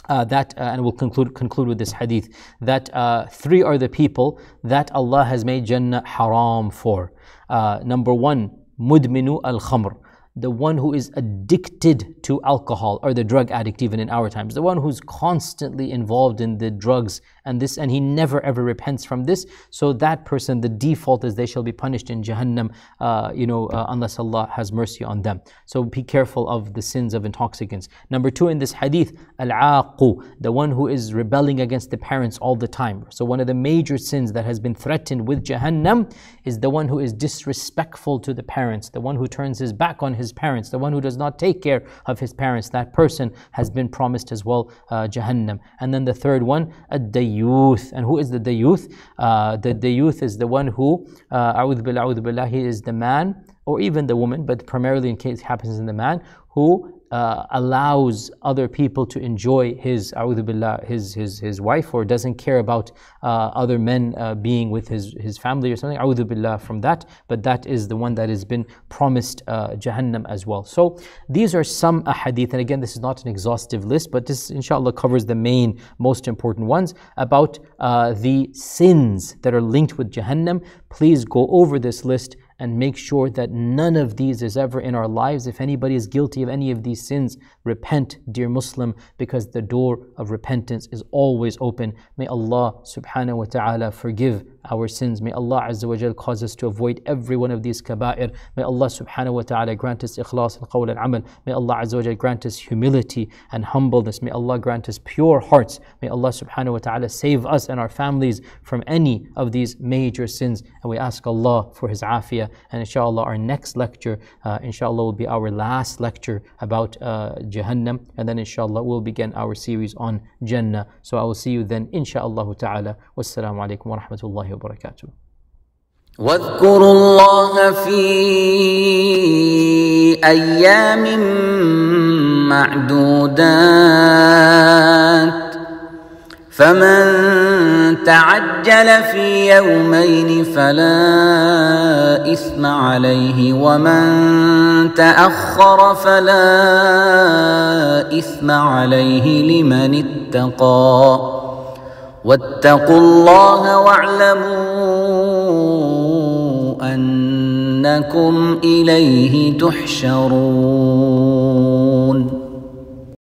uh, that, uh, and we'll conclude, conclude with this hadith, that uh, three are the people that Allah has made Jannah haram for. Uh, number one, mudminu al-khamr the one who is addicted to alcohol or the drug addict even in our times the one who's constantly involved in the drugs and this and he never ever repents from this. So that person the default is they shall be punished in jahannam uh, you know uh, unless allah has mercy on them. So be careful of the sins of intoxicants. Number two in this hadith al-aqu the one who is rebelling against the parents all the time. So one of the major sins that has been threatened with jahannam is the one who is disrespectful to the parents the one who turns his back on his parents the one who does not take care of his parents. That person has been promised as well uh, jahannam. And then the third one ad-dayyuth youth. And who is the, youth? Uh, the, youth is the one who, uh, billah, he is the man or even the woman, but primarily in case happens in the man, who uh, allows other people to enjoy his billah, his his his wife or doesn't care about uh, other men uh, being with his his family or something billah from that. But that is the one that has been promised uh, jahannam as well. So these are some ahadith and again this is not an exhaustive list but this inshallah covers the main most important ones about uh, the sins that are linked with jahannam. Please go over this list and make sure that none of these is ever in our lives. If anybody is guilty of any of these sins, repent, dear Muslim, because the door of repentance is always open. May Allah subhanahu wa ta'ala forgive our sins. May Allah Azza wa Jal cause us to avoid every one of these kaba'ir. May Allah subhanahu wa ta'ala grant us ikhlas al qawl and amal. May Allah Azza wa Jal grant us humility and humbleness. May Allah grant us pure hearts. May Allah subhanahu wa ta'ala save us and our families from any of these major sins. And we ask Allah for His afiyah. And inshallah, our next lecture, uh, inshallah, will be our last lecture about uh, Jahannam. And then inshallah, we'll begin our series on Jannah. So I will see you then, inshallah ta'ala. Wassalamu alaikum wa rahmatullahi wa barakatuh. واذكروا الله في أيام معدودات فمن تعجل في يومين فلا إثم عليه ومن تأخر فلا إثم عليه لمن اتقى واتقوا الله واعلموا أنكم إليه تحشرون.